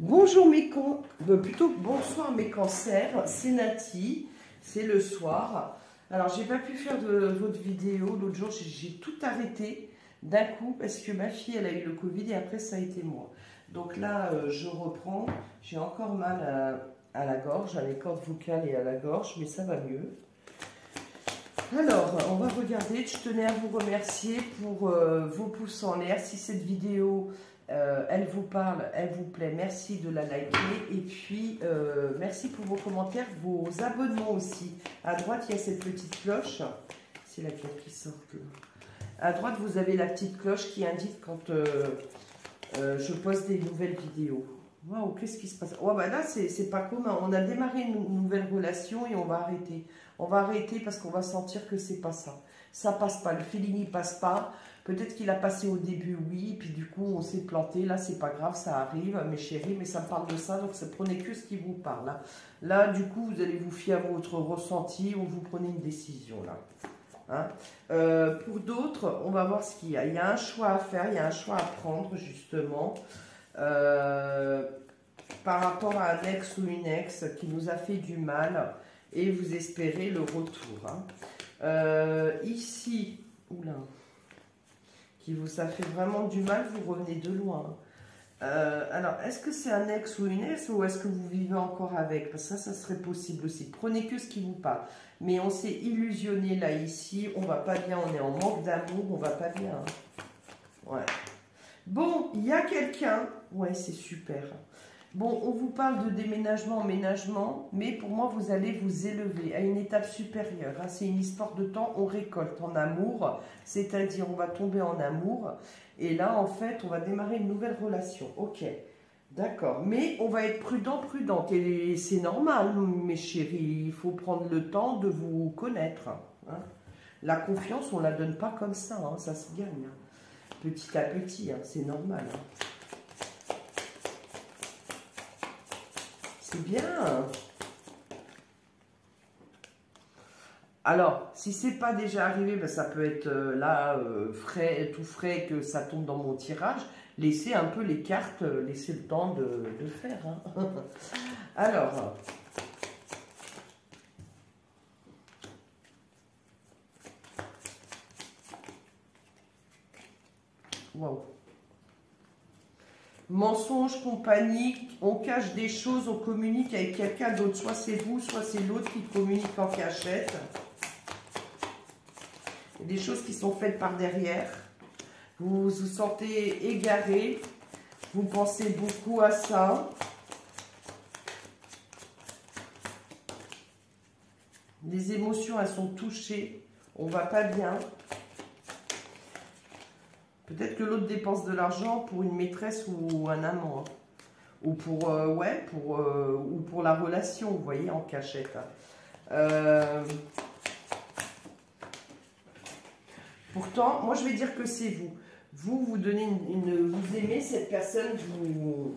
Bonjour mes cons, euh, plutôt bonsoir mes cancers, c'est Nati, c'est le soir. Alors j'ai pas pu faire de votre vidéo, l'autre jour j'ai tout arrêté d'un coup parce que ma fille elle a eu le Covid et après ça a été moi. Donc là euh, je reprends, j'ai encore mal à, la gorge, à les cordes vocales et à la gorge, mais ça va mieux. Alors, on va regarder. Je tenais à vous remercier pour euh, vos pouces en l'air. Si cette vidéo euh, elle vous parle, elle vous plaît, merci de la liker. Et puis, euh, merci pour vos commentaires, vos abonnements aussi. À droite, il y a cette petite cloche. C'est la cloche qui sort À droite, vous avez la petite cloche qui indique quand euh, je poste des nouvelles vidéos. Waouh, qu'est-ce qui se passe? Oh, bah là, c'est pas commun. On a démarré une nouvelle relation et on va arrêter. On va arrêter parce qu'on va sentir que c'est pas ça. Ça passe pas. Le feeling, il passe pas. Peut-être qu'il a passé au début, oui, puis du coup, on s'est planté. Là, c'est pas grave, ça arrive, mes chéris, mais ça me parle de ça, donc ça prenez que ce qui vous parle. Là, là du coup, vous allez vous fier à votre ressenti ou vous prenez une décision, là. Hein. Euh, pour d'autres, on va voir ce qu'il y a. Il y a un choix à faire, il y a un choix à prendre, justement, euh, par rapport à un ex ou une ex qui nous a fait du mal, et vous espérez le retour. Hein. Euh, ici, oula, vous, ça fait vraiment du mal, vous revenez de loin. Euh, alors, est-ce que c'est un ex ou une ex ou est-ce que vous vivez encore avec? Parce que ça, ça serait possible aussi. Prenez que ce qui vous parle. Mais on s'est illusionné là, ici. On va pas bien, on est en manque d'amour, on va pas bien. Ouais. Bon, il y a quelqu'un? Ouais, c'est super. Bon, on vous parle de déménagement, emménagement, mais pour moi, vous allez vous élever à une étape supérieure. Hein. C'est une histoire de temps, on récolte en amour, c'est-à-dire on va tomber en amour, et là, en fait, on va démarrer une nouvelle relation. Ok, d'accord, mais on va être prudent, prudente, et c'est normal, mes chéris, il faut prendre le temps de vous connaître. Hein. La confiance, on ne la donne pas comme ça, hein. ça se gagne. Petit à petit, c'est normal. C'est bien. Alors, si c'est pas déjà arrivé, ben, ça peut être euh, là, euh, frais, tout frais, que ça tombe dans mon tirage. Laissez un peu les cartes, euh, laissez le temps de, faire. Hein. Alors, wow. Mensonge, compagnie, on cache des choses, on communique avec quelqu'un d'autre. Soit c'est vous, soit c'est l'autre qui communique en cachette. des choses qui sont faites par derrière. Vous vous sentez égaré. Vous pensez beaucoup à ça. Les émotions, elles sont touchées. On va pas bien. Peut-être que l'autre dépense de l'argent pour une maîtresse ou un amant. Ou pour, euh, ouais, pour, euh, ou pour la relation, vous voyez, en cachette. Euh, pourtant, moi je vais dire que c'est vous. Vous, vous donnez une, Vous aimez cette personne, vous...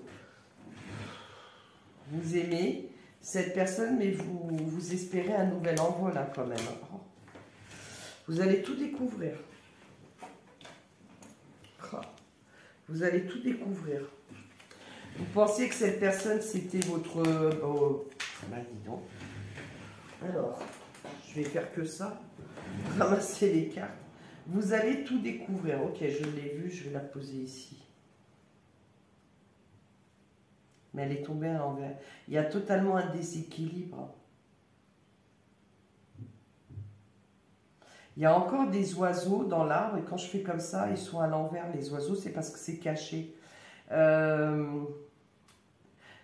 Vous aimez cette personne, mais vous, vous espérez un nouvel envol, là, quand même. Vous allez tout découvrir. Vous allez tout découvrir. Vous pensiez que cette personne, c'était votre... Oh, bah, dis donc. Alors, je vais faire que ça. Ramasser les cartes. Vous allez tout découvrir. Ok, je l'ai vu, je vais la poser ici. Mais elle est tombée à l'envers. Il y a totalement un déséquilibre. Il y a encore des oiseaux dans l'arbre et quand je fais comme ça, ils sont à l'envers, les oiseaux, c'est parce que c'est caché. Euh,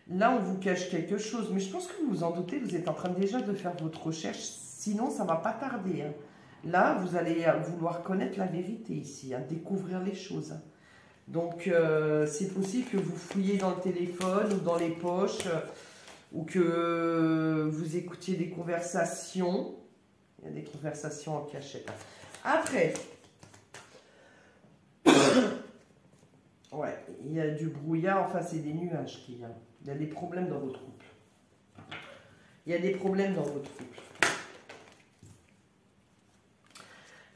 là, on vous cache quelque chose, mais je pense que vous vous en doutez, vous êtes en train déjà de faire votre recherche, sinon ça ne va pas tarder. Hein. Là, vous allez vouloir connaître la vérité ici, hein, découvrir les choses. Donc, euh, c'est possible que vous fouillez dans le téléphone ou dans les poches, euh, ou que vous écoutiez des conversations il y a des conversations en cachette. Après, ouais, il y a du brouillard, enfin c'est des nuages qui viennent. Il y a des problèmes dans votre couple. Il y a des problèmes dans votre couple.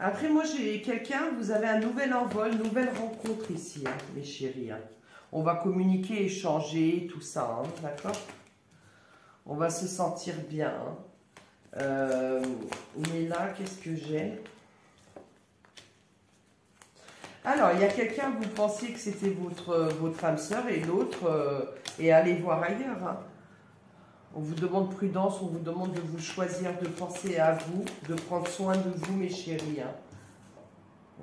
Après, moi, j'ai quelqu'un, vous avez un nouvel envol, nouvelle rencontre ici, hein, mes chéris. Hein. On va communiquer, échanger, tout ça, hein, d'accord? On va se sentir bien. Euh, mais là, qu'est-ce que j'ai alors, il y a quelqu'un, vous pensiez que c'était votre, votre âme sœur et l'autre euh, est allé voir ailleurs. Hein. On vous demande prudence, on vous demande de vous choisir, de penser à vous, de prendre soin de vous, mes chéris. Hein.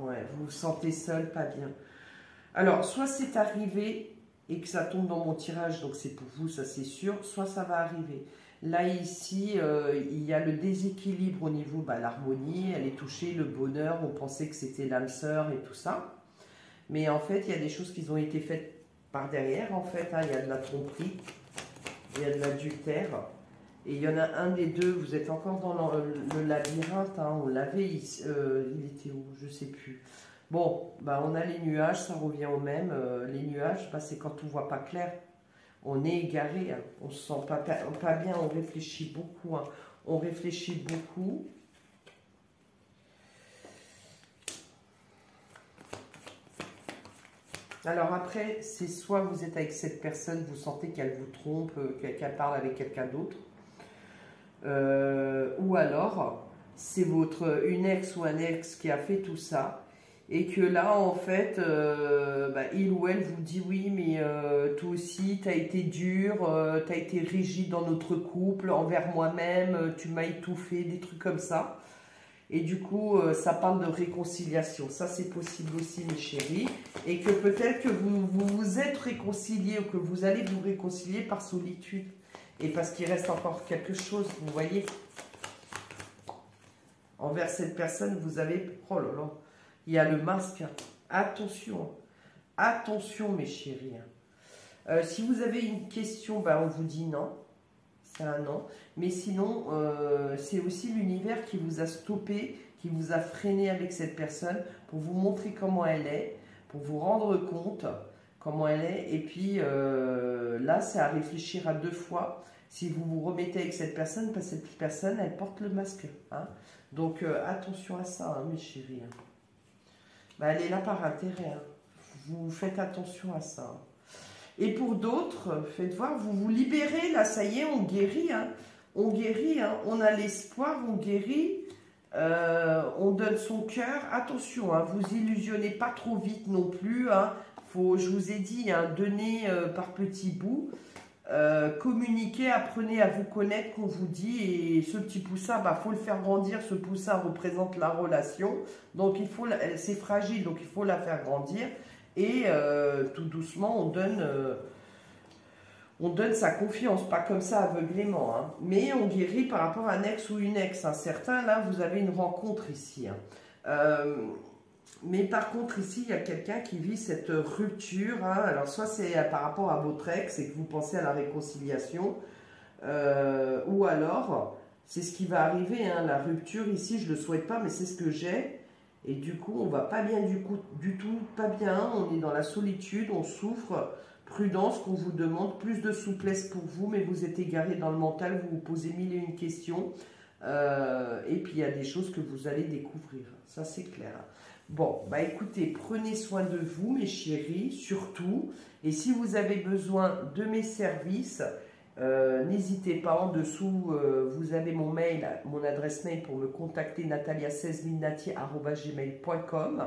Ouais, vous vous sentez seul, pas bien. Alors, soit c'est arrivé et que ça tombe dans mon tirage, donc c'est pour vous, ça c'est sûr, soit ça va arriver. Là, ici, euh, il y a le déséquilibre au niveau, bah, l'harmonie, elle est touchée, le bonheur, on pensait que c'était l'âme sœur et tout ça. Mais en fait, il y a des choses qui ont été faites par derrière, en fait. Hein. il y a de la tromperie, il y a de l'adultère. Et il y en a un des deux, vous êtes encore dans le, labyrinthe, hein. on l'avait, euh, il était où? Je sais plus. Bon, bah on a les nuages, ça revient au même. Euh, les nuages, bah, c'est quand on voit pas clair on est égaré, hein. on se sent pas, bien, on réfléchit beaucoup, hein. on réfléchit beaucoup. Alors après, c'est soit vous êtes avec cette personne, vous sentez qu'elle vous trompe, euh, qu'elle parle avec quelqu'un d'autre, euh, ou alors c'est votre une ex ou un ex qui a fait tout ça, et que là, en fait, euh, bah, il ou elle vous dit oui, mais euh, toi aussi, tu as été dur, euh, tu as été rigide dans notre couple, envers moi-même, tu m'as étouffé, des trucs comme ça. Et du coup, ça parle de réconciliation. Ça, c'est possible aussi, mes chéris. Et que peut-être que vous, vous êtes réconciliés ou que vous allez vous réconcilier par solitude. Et parce qu'il reste encore quelque chose, vous voyez. Envers cette personne, vous avez... Oh là là il y a le masque. Attention, attention mes chéris. Euh, si vous avez une question, ben, on vous dit non. C'est un non. Mais sinon, euh, c'est aussi l'univers qui vous a stoppé, qui vous a freiné avec cette personne pour vous montrer comment elle est, pour vous rendre compte comment elle est. Et puis euh, là, c'est à réfléchir à deux fois si vous vous remettez avec cette personne, parce que cette personne, elle porte le masque. Hein. Donc attention à ça, hein, mes chéris. Hein. Bah, elle est là par intérêt. Hein. Vous faites attention à ça. Hein. Et pour d'autres, faites voir, vous vous libérez, là, ça y est, on guérit. Hein. On guérit, on a l'espoir, on guérit. Euh, on donne son cœur. Attention, vous illusionnez pas trop vite non plus. Faut, je vous ai dit, donner euh, par petits bouts. Euh, communiquez, apprenez à vous connaître, qu'on vous dit, et ce petit poussin, bah, faut le faire grandir, ce poussin représente la relation, donc il faut, c'est fragile, donc il faut la faire grandir, et euh, tout doucement, on donne, euh, on donne sa confiance, pas comme ça aveuglément, hein. mais on guérit par rapport à un ex ou une ex, un certain, là, vous avez une rencontre ici, hein. Mais par contre, ici, il y a quelqu'un qui vit cette rupture. Hein. Alors, soit c'est par rapport à votre ex et que vous pensez à la réconciliation, euh, ou alors, c'est ce qui va arriver. Hein. La rupture, ici, je ne le souhaite pas, mais c'est ce que j'ai. Et du coup, on va pas bien du, coup, du tout, pas bien. On est dans la solitude, on souffre. Prudence qu'on vous demande, plus de souplesse pour vous, mais vous êtes égaré dans le mental, vous vous posez mille et une questions. Euh, et puis, il y a des choses que vous allez découvrir. Ça, c'est clair. Bon, bah écoutez, prenez soin de vous, mes chéris, surtout. Et si vous avez besoin de mes services, euh, n'hésitez pas, en dessous, euh, vous avez mon mail, mon adresse mail pour me contacter, natalia16minati.gmail.com.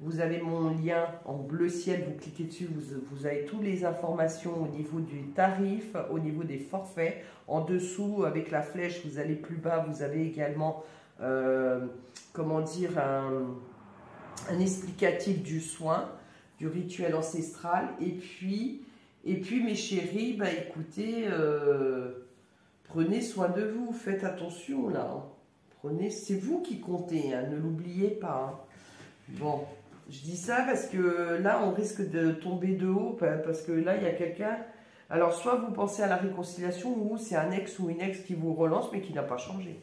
Vous avez mon lien en bleu ciel, vous cliquez dessus, vous, avez toutes les informations au niveau du tarif, au niveau des forfaits. En dessous, avec la flèche, vous allez plus bas, vous avez également, euh, comment dire, un explicatif du soin, du rituel ancestral. Et puis, et puis mes chéris, bah écoutez, euh, prenez soin de vous, faites attention là. Hein. Prenez, c'est vous qui comptez, hein, ne l'oubliez pas. Hein. Bon, je dis ça parce que là, on risque de tomber de haut, parce que là, il y a quelqu'un. Alors, soit vous pensez à la réconciliation, ou c'est un ex ou une ex qui vous relance, mais qui n'a pas changé.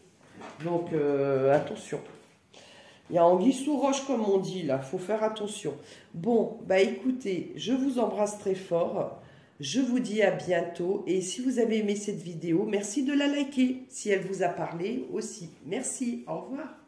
Donc, euh, attention. Il y a anguille sous roche, comme on dit, là. faut faire attention. Bon, bah écoutez, je vous embrasse très fort. Je vous dis à bientôt. Et si vous avez aimé cette vidéo, merci de la liker si elle vous a parlé aussi. Merci, au revoir.